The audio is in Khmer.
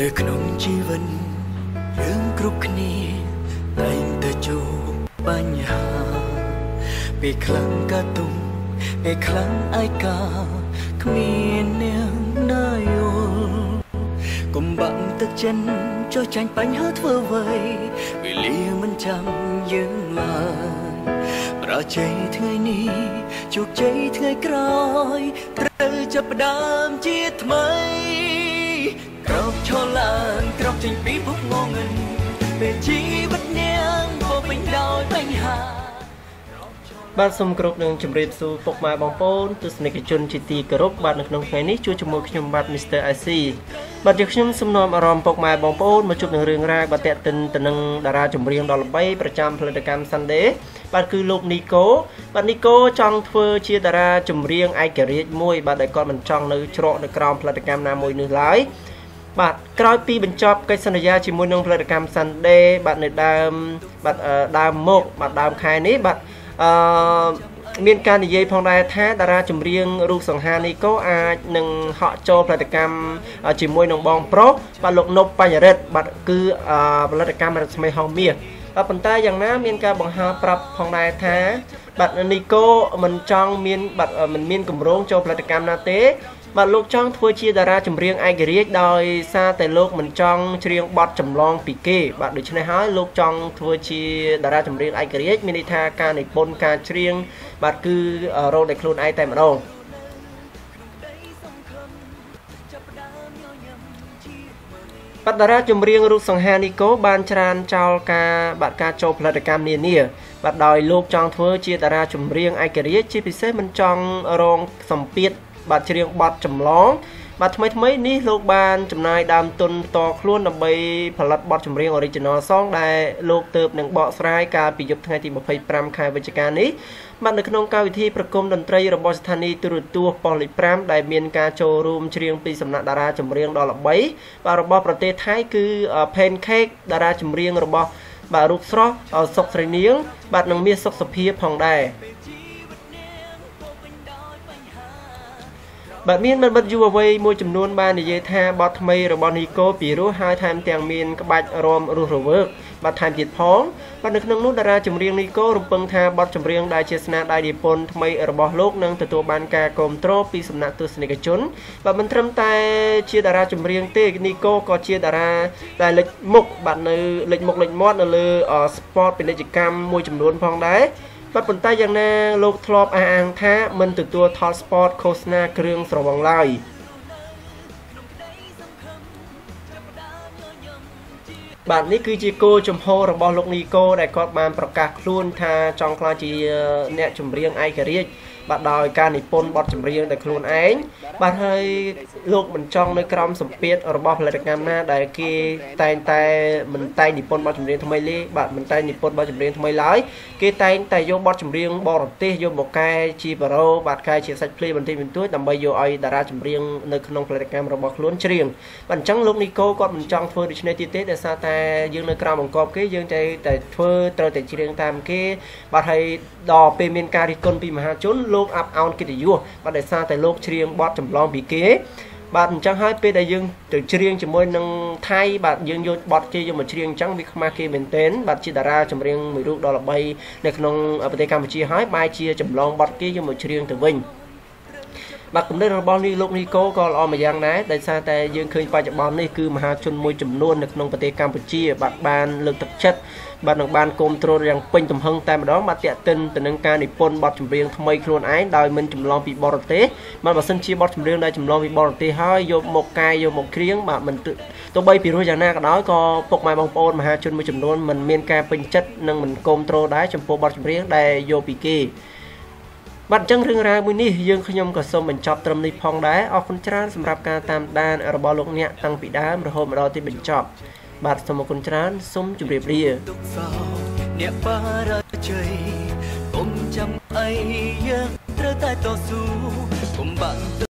នៅក្នុងជីវិតយើងគ្រប់គ្នាតែងតែជួបបញ្ហាពេលខ្លាំងក៏ទុំពេលខ្លាំងឯកាគ្មាននាងណាយល់កុំបាក់ទឹកចិនចុះចាញ់បញ្ហាធ្វើអ្វីវេលាមិនចាំយើងឡើយប្រជ័យថ្ងៃនេះជោគជ័យថ្ងៃក្រោយត្រូវចាប់ផ្ដើមជាថ្មីក្រោក ឈរឡើងក្រោកចេញពីភពងងឹនពេលជីវិតនាងពោពេញដោយបញ្ហាបាទសូមគោរពនឹងជម្រាបសួរពុកម៉ែបងប្អូនទស្សនិកជនជាទីគោរពបាទនៅក្នុងថ្ងៃនេះជួបជាមួយខ្ញុំបាទ Mr. IC បាទជាខ្ញុំសំណូមអារម្មណ៍ពុកម៉ែបងប្អូនមកជួបនឹងរឿងរ៉ាវបាទតេតិនទៅនឹងតារាចម្រៀងដ៏ល្បីប្រចាំផលិតកម្ម Sunday បាទគឺលោកនីកូបាទនីកូចង់ធ្វើជាតារាចម្រៀងឯករាជ្យមួយ បាទដែលគាត់មិនចង់នៅច្រកនៅក្រោមផលិតកម្មណាមួយនោះឡើយ បាទក្រោយពីបញ្ចប់កិច្ចសន្យាជាមួយនឹងផលិតកម្ម Sunday បាទនៅដើមបាទដើមមកបាទដើមខែនេះបាទអឺមានការនិយាយផងដែរថាតារាចម្រៀងរូបសង្ហានីកូអាចនឹងហក់ចូលផលិតកម្មជាមួយនឹងបងប្រុសបាទលោកនប់បញ្ញរិទ្ធបាទគឺផលិតកម្មរស្មីហងមាស បាទប៉ុន្តែយ៉ាងណាមានការបង្ហាញប្រាប់ផងដែរថាបាទនីកូមិនចង់មានបាទមិនមានកម្រងចូលផលិតកម្មណាទេបាទលោកចង់ធ្វើជាតារាចម្រៀងឯករាជ្យដោយសារតែលោកមិនចង់ច្រៀងបទចម្លងពីគេ បាទដូច្នេះហើយលោកចង់ធ្វើជាតារាចម្រៀងឯករាជ្យមានន័យថាការនិពន្ធការច្រៀងបាទគឺរោលដោយខ្លួនឯងតែម្ដង បតារាចម្រៀងរូបសង្ហានីកូបានច្រានចោលការបាត់ការចូលផលិតកម្មនានាបាទដោយលោកចង់ធ្វើជាតារាចម្រៀងឯករាជ្យជាពិសេសមិនចង់រងសម្ពាធបាទច្រៀងបទចម្លង បាទថ្មីថ្មីនេះលោកបានចំណាយដើមទុនផ្ទាល់ខ្លួនដើម្បីផលិតបទចម្រៀង Original Song ដែលលោកទៅនឹងបកស្រាយកាលពីយប់ថ្ងៃទី25ខែវិច្ឆិកានេះបាទនៅក្នុងកម្មវិធីប្រគំតន្ត្រីរបស់ស្ថានីយទូរទស្សន៍ប៉ុស្តិ៍លេខ5ដែលមានការចូលរួមច្រៀងពីសំណាក់តារាចម្រៀងដ៏ល្បីបាទរបស់ប្រទេសថៃគឺ Pancake តារាចម្រៀងរបស់បាទរូបស្រស់សុកស្រីនាងបាទនឹងមានសុខសភាផងដែរ បាទមានមិត្តមិត្តយុវវ័យមួយចំនួនបាននិយាយថាបទថ្មីរបស់នីកូពីរោះហើយថែមទាំងមានក្បាច់រមរស់រវើកបាទថែមទៀតផងបាទនៅក្នុងនោះតារាចម្រៀងនីកូរំពឹងថាបទចម្រៀងដែលជាស្នាដៃនិពន្ធថ្មីរបស់លោកនឹងទទួលបានការគាំទ្រពីសំណាក់ទស្សនិកជនបាទមិនត្រឹមតែជាតារាចម្រៀងទេនីកូក៏ជាតារាដែលលេចមុខបាទនៅលេចមុខលេចមាត់នៅលើ sport ពាណិជ្ជកម្មមួយចំនួនផងដែរ បាទប៉ុន្តែយ៉ាងណាលោកធ្លាប់អះអាងថាមិនទទួលថត sport ឃោសនាគ្រឿងស្រវឹងឡើយបាទនេះគឺជាគោលចំហរបស់លោកនីកូដែលគាត់បានប្រកាសខ្លួនថាចង់ក្លាយជាអ្នកចម្រៀងឯករាជ្យ បាទដោយការនិពន្ធបទចម្រៀងដោយខ្លួនឯងបាទហើយលោកមិនចង់នៅក្រោមសម្ពាធរបស់ផលិតកម្មណាដែលគេតែងតែមិនតែងនិពន្ធបទចម្រៀងថ្មីទេបាទមិនតែងនិពន្ធបទចម្រៀងថ្មីឡើយគេតែងតែយកបទចម្រៀងបរទេសយកមកកែជាបារោបាទកែជាសាច់ភ្លេងបន្តិចបន្តួចដើម្បីយកឲ្យតារាចម្រៀងនៅក្នុងផលិតកម្មរបស់ខ្លួនច្រៀងបាទអញ្ចឹងលោកនីកូគាត់មិនចង់ធ្វើដូច្នេះទៀតទេដោយសារតែយើងនៅក្រោមបង្គាប់គេយើងតែតែធ្វើត្រូវតែច្រៀងតាមគេបាទហើយដល់ពេលមានការរិះគន់ពីមហាជនលោកលោកអាប់អោនកិត្តិយសបាទដោយសារតែលោកច្រៀងបទចម្លងពីគេបាទអញ្ចឹងហើយពេលដែលយើងទៅច្រៀងជាមួយនឹងថៃបាទយើងយកបទគេយកមកច្រៀងអញ្ចឹងវាខ្មាស់គេមែនទែនបាទជាតារាចម្រៀងមួយរូបដ៏ល្បីនៅក្នុងប្រទេសកម្ពុជាហើយបែរជាចម្លងបទគេយកមកច្រៀងទៅវិញ បាទគំនិតរបស់នេះលោកនីកូក៏ល្អមួយយ៉ាងដែរដោយសារតែយើងឃើញបច្ចុប្បន្ននេះគឺមហាជនមួយចំនួននៅក្នុងប្រទេសកម្ពុជាបាទបានលើកទឹកចិត្តបាទនឹងបានគ្រប់គ្រងយ៉ាងពេញទំហឹងតែម្ដងបាទតាក់ទិនទៅនឹងការនិពន្ធបទចម្រៀងថ្មីខ្លួនឯងដោយមិនចម្លងពីបរទេសបាទបើសិនជាបទចម្រៀងដែលចម្លងពីបរទេសហើយយកមកកែយកមកគ្រៀងបាទមិនទោះបីពីរោះយ៉ាងណាក៏ដោយក៏ពុកម៉ែបងប្អូនមហាជនមួយចំនួនមិនមានការពេញចិត្តនិងមិនគ្រប់គ្រងដែរចំពោះបទចម្រៀងដែលយកពីគេ បាទអញ្ចឹងរឿងរ៉ាវមួយនេះយើងខ្ញុំក៏សូមបញ្ចប់ត្រឹមនេះផងដែរអរគុណច្រើនសម្រាប់ការតាមដានរបស់លោកអ្នកតាំងពីដើមរហូតមកដល់ទីបញ្ចប់ បាទសូមអរគុណច្រើនសូមជម្រាបលាអ្នកបារជ័យកុំចាំអីយើងត្រូវតែតស៊ូកុំបាក់